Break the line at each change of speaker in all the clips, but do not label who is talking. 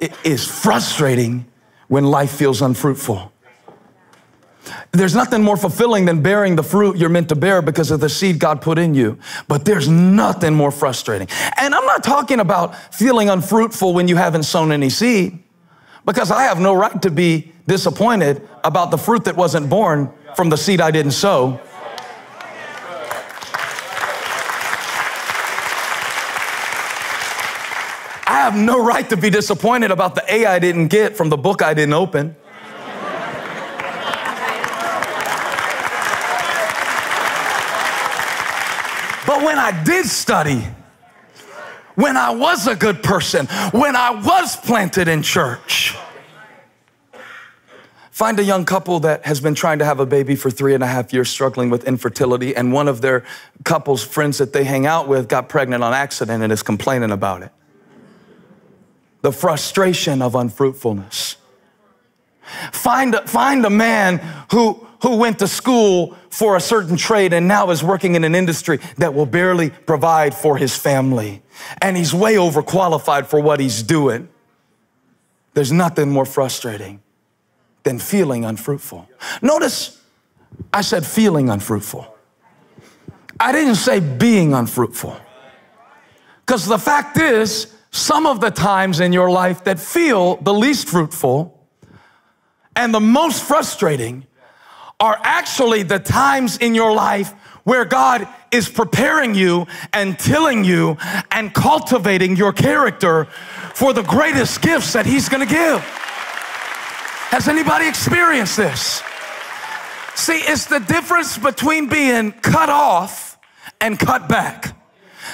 it is frustrating when life feels unfruitful. There's nothing more fulfilling than bearing the fruit you're meant to bear because of the seed God put in you. But there's nothing more frustrating. And I'm not talking about feeling unfruitful when you haven't sown any seed, because I have no right to be disappointed about the fruit that wasn't born from the seed I didn't sow. Have no right to be disappointed about the A I didn't get from the book I didn't open. But when I did study, when I was a good person, when I was planted in church, Find a young couple that has been trying to have a baby for three and a half years, struggling with infertility, and one of their couple's friends that they hang out with got pregnant on accident and is complaining about it. The frustration of unfruitfulness. Find, find a man who, who went to school for a certain trade and now is working in an industry that will barely provide for his family. And he's way overqualified for what he's doing. There's nothing more frustrating than feeling unfruitful. Notice I said feeling unfruitful. I didn't say being unfruitful. Because the fact is, some of the times in your life that feel the least fruitful and the most frustrating are actually the times in your life where God is preparing you and tilling you and cultivating your character for the greatest gifts that He's gonna give. Has anybody experienced this? See, it's the difference between being cut off and cut back.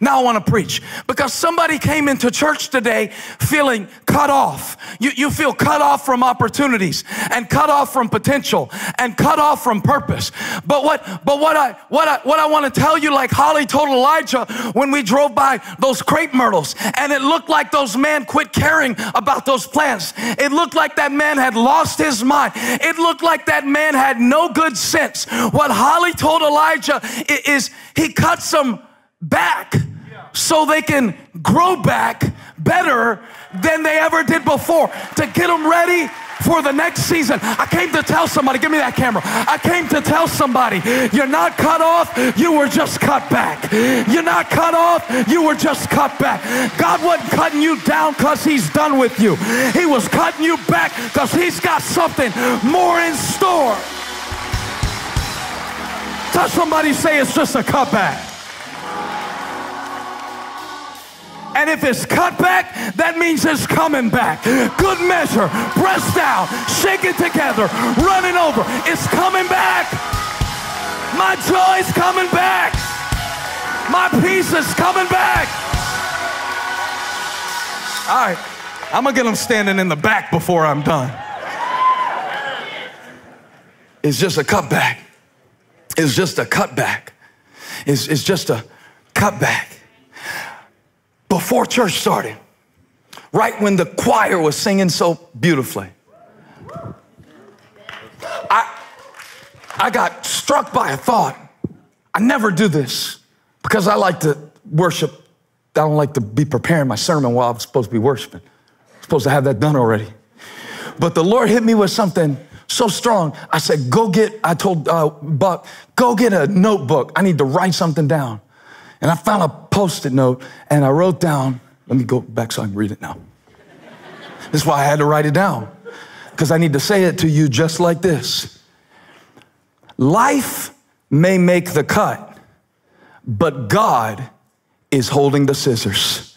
Now I want to preach because somebody came into church today feeling cut off. You, you feel cut off from opportunities and cut off from potential and cut off from purpose. But what, but what I, what I, what I want to tell you, like Holly told Elijah when we drove by those crepe myrtles and it looked like those men quit caring about those plants. It looked like that man had lost his mind. It looked like that man had no good sense. What Holly told Elijah is he cut some back so they can grow back better than they ever did before to get them ready for the next season. I came to tell somebody, give me that camera. I came to tell somebody, you're not cut off, you were just cut back. You're not cut off, you were just cut back. God wasn't cutting you down because he's done with you. He was cutting you back because he's got something more in store. Touch somebody say it's just a cutback. And if it's cut back, that means it's coming back. Good measure, pressed down, shake it together, running over. It's coming back. My joy's coming back. My peace is coming back. All right, I'm gonna get them standing in the back before I'm done. It's just a cutback. It's just a cutback. It's, it's just a cutback before church started, right when the choir was singing so beautifully. I, I got struck by a thought. I never do this because I like to worship. I don't like to be preparing my sermon while I'm supposed to be worshiping. I'm supposed to have that done already. But the Lord hit me with something so strong. I said, Go get, I told uh, Buck, go get a notebook. I need to write something down. And I found a post it note and I wrote down, let me go back so I can read it now. This is why I had to write it down, because I need to say it to you just like this Life may make the cut, but God is holding the scissors.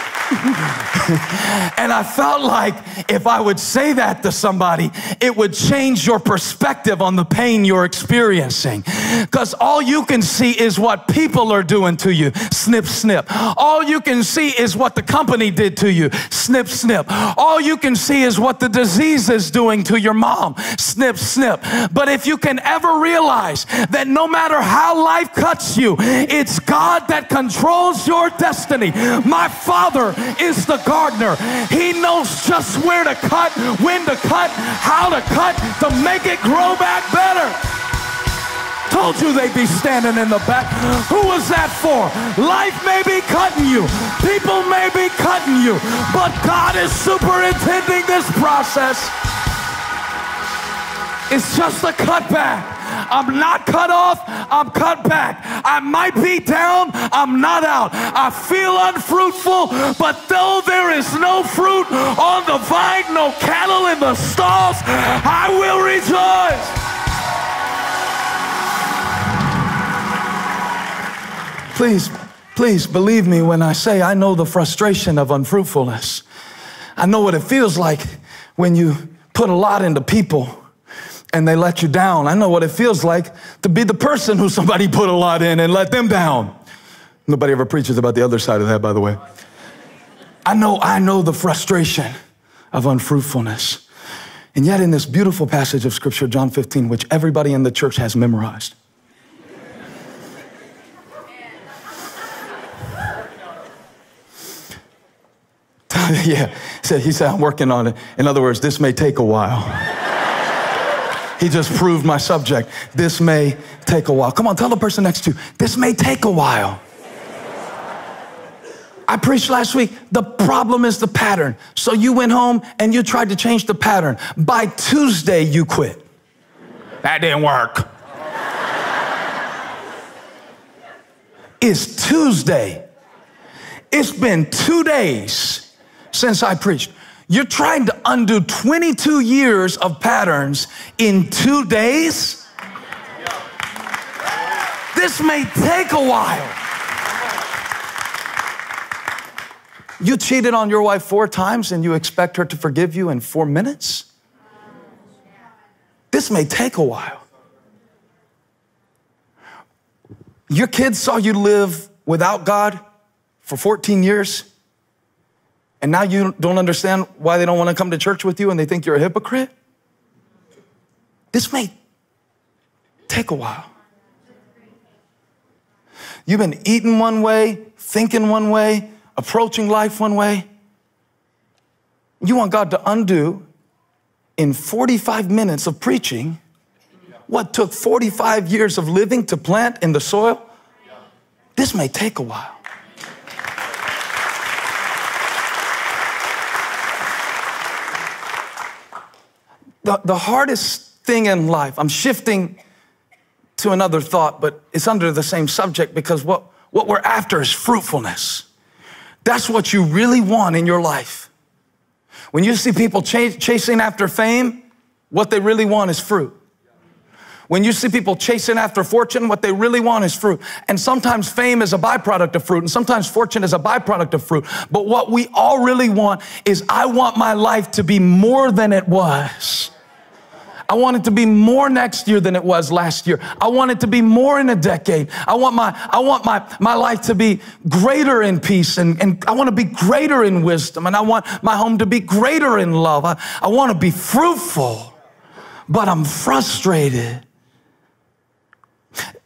and I felt like if I would say that to somebody, it would change your perspective on the pain you're experiencing. Because all you can see is what people are doing to you snip, snip. All you can see is what the company did to you snip, snip. All you can see is what the disease is doing to your mom snip, snip. But if you can ever realize that no matter how life cuts you, it's God that controls your destiny. My Father is the gardener. He knows just where to cut, when to cut, how to cut to make it grow back better. Told you they'd be standing in the back. Who was that for? Life may be cutting you, people may be cutting you, but God is superintending this process. It's just a cutback. I'm not cut off, I'm cut back. I might be down, I'm not out. I feel unfruitful, but though there is no fruit on the vine, no cattle in the stalls, I will rejoice. Please, please believe me when I say I know the frustration of unfruitfulness. I know what it feels like when you put a lot into people and they let you down. I know what it feels like to be the person who somebody put a lot in and let them down. Nobody ever preaches about the other side of that, by the way. I know, I know the frustration of unfruitfulness. And yet, in this beautiful passage of scripture, John 15, which everybody in the church has memorized, yeah, he said, I'm working on it. In other words, this may take a while. He just proved my subject. This may take a while. Come on, tell the person next to you, this may take a while. I preached last week, the problem is the pattern. So you went home and you tried to change the pattern. By Tuesday, you quit. That didn't work. it's Tuesday. It's been two days since I preached. You're trying to undo 22 years of patterns in two days? This may take a while. You cheated on your wife four times and you expect her to forgive you in four minutes? This may take a while. Your kids saw you live without God for 14 years and now you don't understand why they don't want to come to church with you and they think you're a hypocrite? This may take a while. You've been eating one way, thinking one way, approaching life one way. You want God to undo in 45 minutes of preaching what took 45 years of living to plant in the soil? This may take a while. The, the hardest thing in life, I'm shifting to another thought, but it's under the same subject because what, what we're after is fruitfulness. That's what you really want in your life. When you see people ch- chasing after fame, what they really want is fruit. When you see people chasing after fortune, what they really want is fruit. And sometimes fame is a byproduct of fruit, and sometimes fortune is a byproduct of fruit. But what we all really want is I want my life to be more than it was. I want it to be more next year than it was last year. I want it to be more in a decade. I want my, I want my, my life to be greater in peace and, and I want to be greater in wisdom and I want my home to be greater in love. I, I want to be fruitful, but I'm frustrated.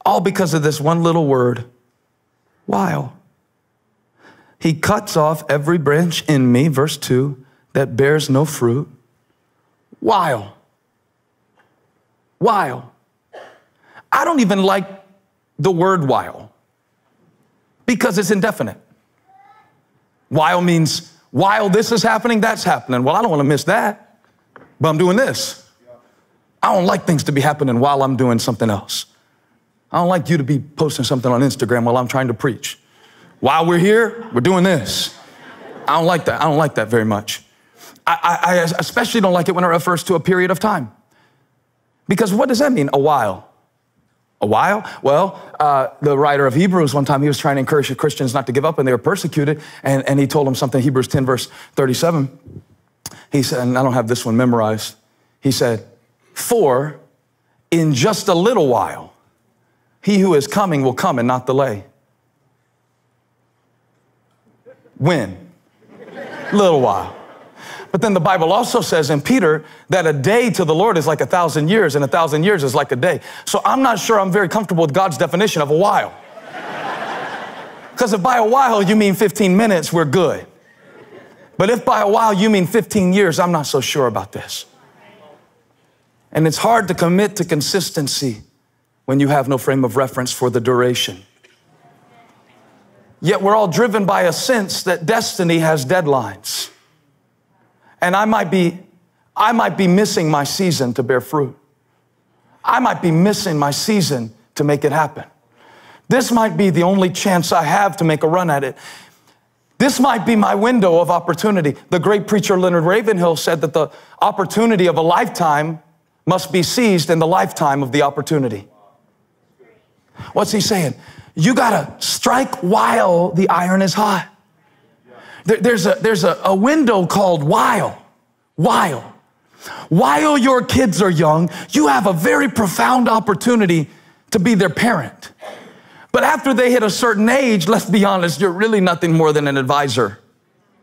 All because of this one little word, while. He cuts off every branch in me, verse 2, that bears no fruit, while while. I don't even like the word while because it's indefinite. While means while this is happening, that's happening. Well, I don't want to miss that, but I'm doing this. I don't like things to be happening while I'm doing something else. I don't like you to be posting something on Instagram while I'm trying to preach. While we're here, we're doing this. I don't like that. I don't like that very much. I, I, I especially don't like it when it refers to a period of time. Because what does that mean, a while? A while? Well, uh, the writer of Hebrews, one time he was trying to encourage the Christians not to give up and they were persecuted. And, and he told them something, Hebrews 10, verse 37. He said, and I don't have this one memorized. He said, For in just a little while, he who is coming will come and not delay. When? little while. But then the Bible also says in Peter that a day to the Lord is like a thousand years, and a thousand years is like a day. So I'm not sure I'm very comfortable with God's definition of a while. Because if by a while you mean 15 minutes, we're good. But if by a while you mean 15 years, I'm not so sure about this. And it's hard to commit to consistency when you have no frame of reference for the duration. Yet we're all driven by a sense that destiny has deadlines. And I might be, I might be missing my season to bear fruit. I might be missing my season to make it happen. This might be the only chance I have to make a run at it. This might be my window of opportunity. The great preacher Leonard Ravenhill said that the opportunity of a lifetime must be seized in the lifetime of the opportunity. What's he saying? You gotta strike while the iron is hot. There, there's a, there's a, a window called while. While. While your kids are young, you have a very profound opportunity to be their parent. But after they hit a certain age, let's be honest, you're really nothing more than an advisor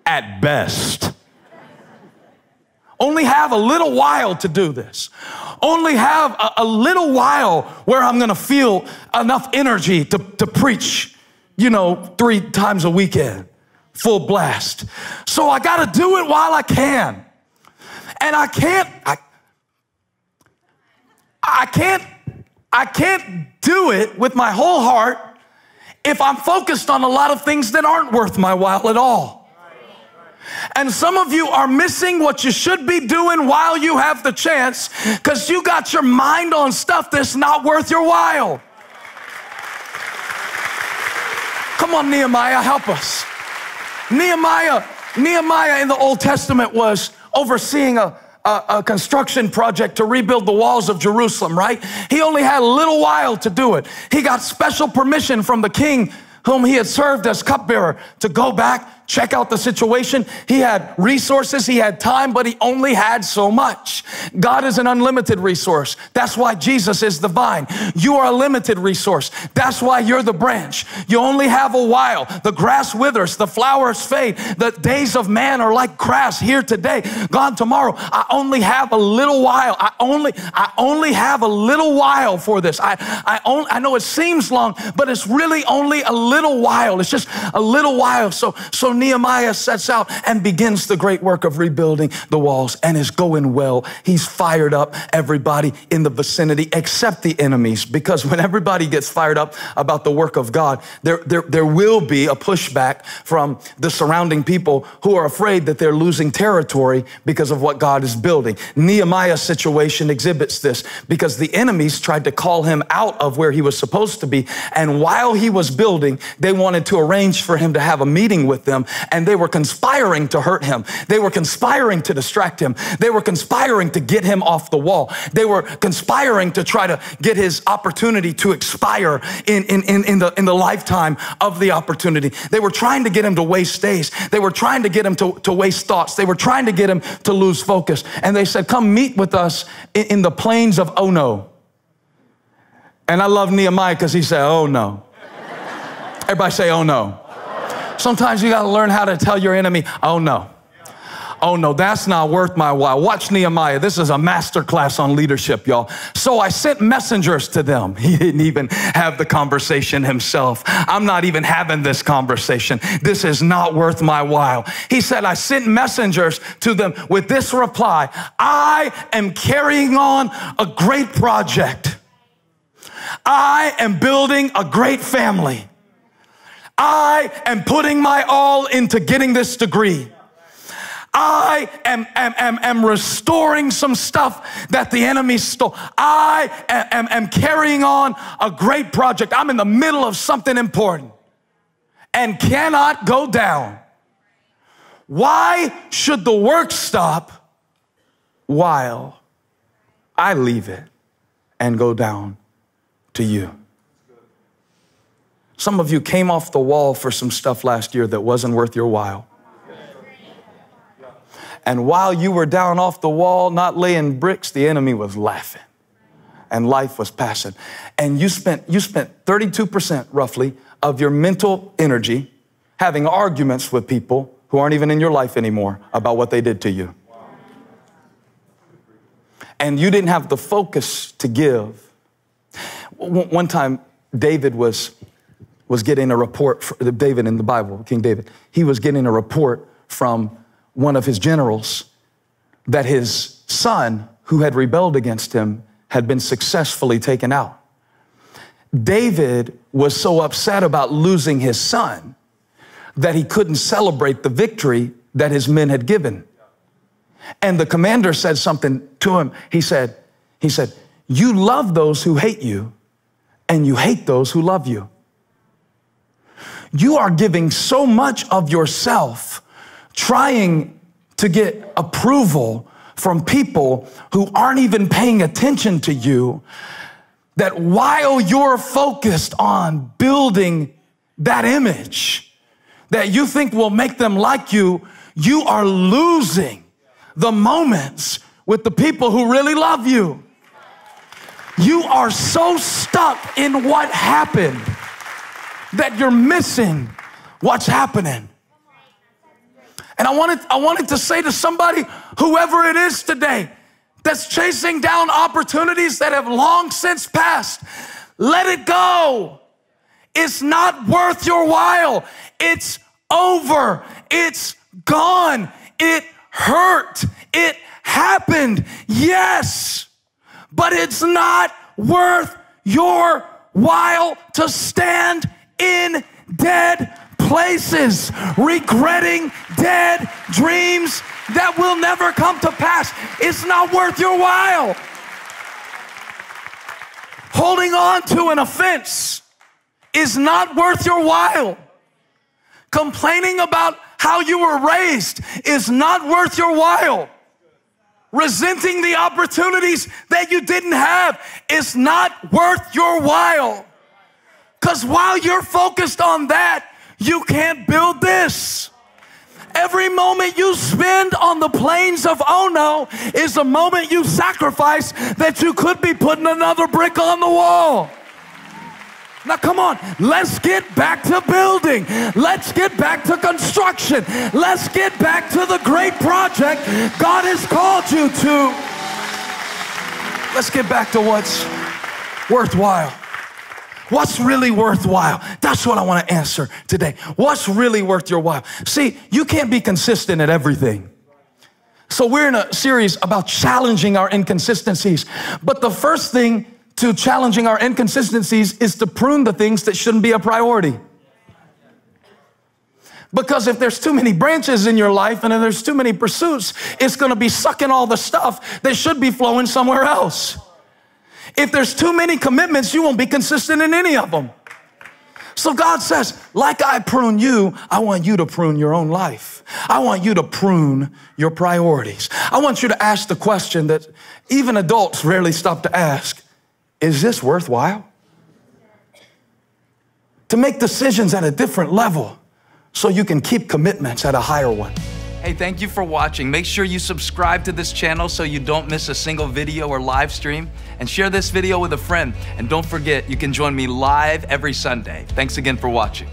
at best. Only have a little while to do this. Only have a, a little while where I'm gonna feel enough energy to, to preach, you know, three times a weekend, full blast. So I gotta do it while I can. And I can't, I, I can't, I can't do it with my whole heart if I'm focused on a lot of things that aren't worth my while at all. And some of you are missing what you should be doing while you have the chance because you got your mind on stuff that's not worth your while. Come on, Nehemiah, help us. Nehemiah, Nehemiah in the Old Testament was overseeing a, a, a, construction project to rebuild the walls of Jerusalem, right? He only had a little while to do it. He got special permission from the king whom he had served as cupbearer to go back check out the situation. He had resources, he had time, but he only had so much. God is an unlimited resource. That's why Jesus is the vine. You are a limited resource. That's why you're the branch. You only have a while. The grass withers, the flowers fade. The days of man are like grass here today, gone tomorrow. I only have a little while. I only I only have a little while for this. I I only, I know it seems long, but it's really only a little while. It's just a little while. So so Nehemiah sets out and begins the great work of rebuilding the walls and is going well. He's fired up everybody in the vicinity except the enemies because when everybody gets fired up about the work of God, there, there, there will be a pushback from the surrounding people who are afraid that they're losing territory because of what God is building. Nehemiah's situation exhibits this because the enemies tried to call him out of where he was supposed to be. And while he was building, they wanted to arrange for him to have a meeting with them and they were conspiring to hurt him. They were conspiring to distract him. They were conspiring to get him off the wall. They were conspiring to try to get his opportunity to expire in, in, in, in, the, in the lifetime of the opportunity. They were trying to get him to waste days. They were trying to get him to, to waste thoughts. They were trying to get him to lose focus. And they said, Come meet with us in, in the plains of Ono. And I love Nehemiah because he said, Oh no. Everybody say, Oh no. Sometimes you got to learn how to tell your enemy, oh no. Oh no, that's not worth my while. Watch Nehemiah. This is a master class on leadership, y'all. So I sent messengers to them. He didn't even have the conversation himself. I'm not even having this conversation. This is not worth my while. He said, I sent messengers to them with this reply I am carrying on a great project. I am building a great family. I am putting my all into getting this degree. I am, am, am, am restoring some stuff that the enemy stole. I am, am carrying on a great project. I'm in the middle of something important and cannot go down. Why should the work stop while I leave it and go down to you? Some of you came off the wall for some stuff last year that wasn't worth your while. And while you were down off the wall, not laying bricks, the enemy was laughing and life was passing. And you spent, you spent 32% roughly of your mental energy having arguments with people who aren't even in your life anymore about what they did to you. And you didn't have the focus to give. One time, David was was getting a report, David in the Bible, King David, he was getting a report from one of his generals that his son, who had rebelled against him, had been successfully taken out. David was so upset about losing his son that he couldn't celebrate the victory that his men had given. And the commander said something to him. He said, he said, you love those who hate you and you hate those who love you. You are giving so much of yourself trying to get approval from people who aren't even paying attention to you that while you're focused on building that image that you think will make them like you, you are losing the moments with the people who really love you. You are so stuck in what happened that you're missing what's happening. And I wanted, I wanted to say to somebody, whoever it is today, that's chasing down opportunities that have long since passed, let it go. It's not worth your while. It's over. It's gone. It hurt. It happened. Yes but it's not worth your while to stand in dead places, regretting dead dreams that will never come to pass. It's not worth your while. Holding on to an offense is not worth your while. Complaining about how you were raised is not worth your while resenting the opportunities that you didn't have is not worth your while. Because while you're focused on that, you can't build this. Every moment you spend on the plains of Ono is a moment you sacrifice that you could be putting another brick on the wall. Now, come on, let's get back to building. Let's get back to construction. Let's get back to the great project God has called you to. Let's get back to what's worthwhile. What's really worthwhile? That's what I want to answer today. What's really worth your while? See, you can't be consistent at everything. So, we're in a series about challenging our inconsistencies. But the first thing to challenging our inconsistencies is to prune the things that shouldn't be a priority. Because if there's too many branches in your life and if there's too many pursuits, it's gonna be sucking all the stuff that should be flowing somewhere else. If there's too many commitments, you won't be consistent in any of them. So God says, like I prune you, I want you to prune your own life. I want you to prune your priorities. I want you to ask the question that even adults rarely stop to ask is this worthwhile? To make decisions at a different level so you can keep commitments at a higher one. Hey, thank you for watching. Make sure you subscribe to this channel so you don't miss a single video or live stream. And share this video with a friend. And don't forget, you can join me live every Sunday. Thanks again for watching.